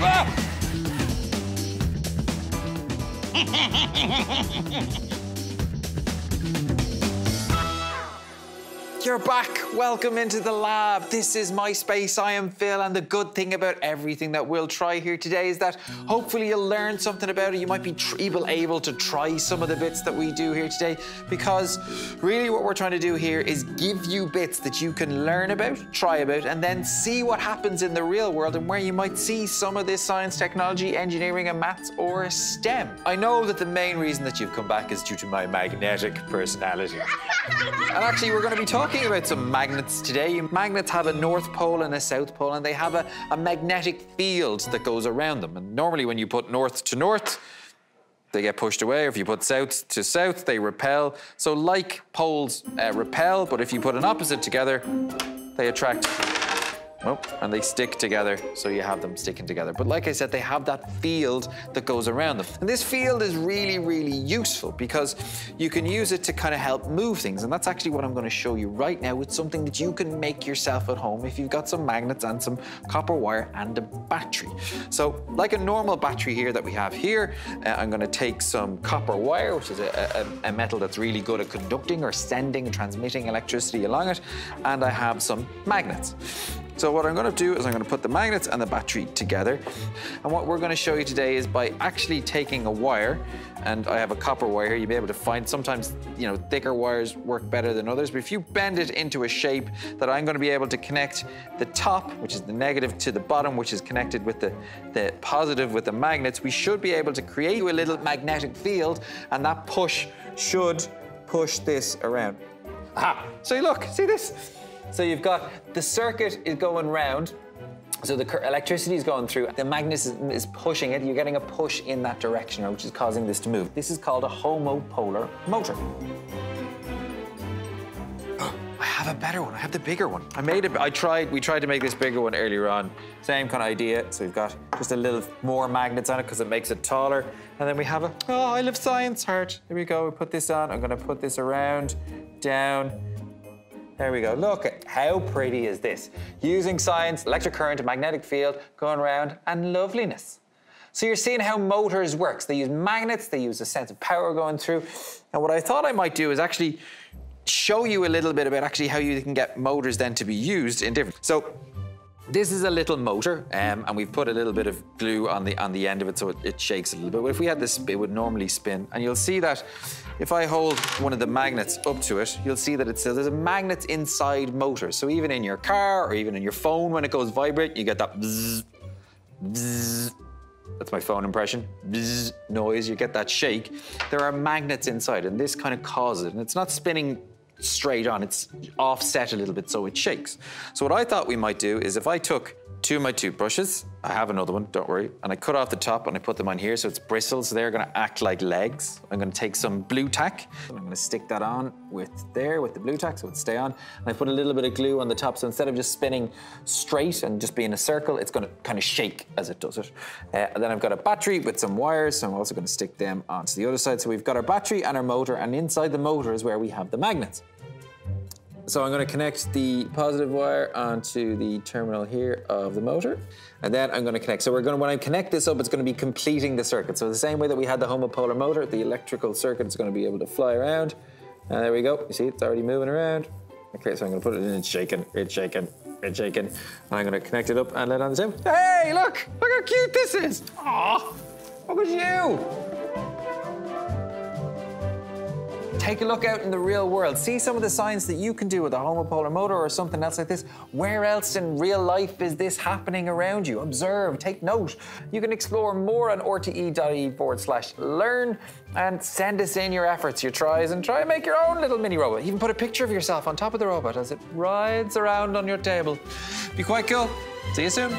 わっ。You're back. Welcome into the lab. This is my space. I am Phil, and the good thing about everything that we'll try here today is that hopefully you'll learn something about it. You might be able, able to try some of the bits that we do here today, because really what we're trying to do here is give you bits that you can learn about, try about, and then see what happens in the real world and where you might see some of this science, technology, engineering, and maths or STEM. I know that the main reason that you've come back is due to my magnetic personality. and actually, we're going to be talking talking about some magnets today. Magnets have a north pole and a south pole, and they have a, a magnetic field that goes around them. And normally, when you put north to north, they get pushed away. If you put south to south, they repel. So like poles uh, repel, but if you put an opposite together, they attract Oh, and they stick together, so you have them sticking together. But like I said, they have that field that goes around them. And this field is really, really useful because you can use it to kind of help move things. And that's actually what I'm going to show you right now with something that you can make yourself at home if you've got some magnets and some copper wire and a battery. So like a normal battery here that we have here, uh, I'm going to take some copper wire, which is a, a, a metal that's really good at conducting or sending and transmitting electricity along it, and I have some magnets. So what I'm gonna do is I'm gonna put the magnets and the battery together. And what we're gonna show you today is by actually taking a wire, and I have a copper wire here, you'll be able to find sometimes, you know, thicker wires work better than others, but if you bend it into a shape that I'm gonna be able to connect the top, which is the negative, to the bottom, which is connected with the, the positive with the magnets, we should be able to create a little magnetic field, and that push should push this around. Aha! So look, see this? So you've got the circuit is going round, so the electricity is going through, the magnetism is pushing it, you're getting a push in that direction, which is causing this to move. This is called a homopolar motor. I have a better one, I have the bigger one. I made it, I tried, we tried to make this bigger one earlier on. Same kind of idea, so we've got just a little more magnets on it because it makes it taller. And then we have a, oh, I love science heart. Here we go, we put this on, I'm gonna put this around, down, there we go. Look at how pretty is this? Using science, electric current, magnetic field, going around, and loveliness. So you're seeing how motors works. They use magnets, they use a sense of power going through. And what I thought I might do is actually show you a little bit about actually how you can get motors then to be used in different. So this is a little motor, um, and we've put a little bit of glue on the on the end of it so it, it shakes a little bit. But if we had this, it would normally spin, and you'll see that if I hold one of the magnets up to it, you'll see that it says there's a magnet inside motor. So even in your car or even in your phone, when it goes vibrate, you get that bzzz, bzzz. That's my phone impression. Bzzz noise, you get that shake. There are magnets inside, and this kind of causes it. And it's not spinning straight on, it's offset a little bit so it shakes. So what I thought we might do is if I took two of my toothbrushes. I have another one, don't worry. And I cut off the top and I put them on here so it's bristles. They're gonna act like legs. I'm gonna take some Blu Tack. I'm gonna stick that on with there with the Blu Tack so it stay on. And I put a little bit of glue on the top so instead of just spinning straight and just being a circle, it's gonna kind of shake as it does it. Uh, and then I've got a battery with some wires, so I'm also gonna stick them onto the other side. So we've got our battery and our motor, and inside the motor is where we have the magnets. So I'm going to connect the positive wire onto the terminal here of the motor, and then I'm going to connect. So we're going to, when I connect this up, it's to be completing the circuit. So the same way that we had the homopolar motor, the electrical circuit is going to be able to fly around. And there we go. You see, it's already moving around. Okay, so I'm to put it in. It's shaking. It's shaking. It's shaking. And I'm going to connect it up and let on the same. Hey, look! Look how cute this is. Aw, look at you. Take a look out in the real world. See some of the science that you can do with a homopolar motor or something else like this. Where else in real life is this happening around you? Observe, take note. You can explore more on rte.ie forward slash learn and send us in your efforts, your tries, and try and make your own little mini robot. Even put a picture of yourself on top of the robot as it rides around on your table. Be quite cool. See you soon.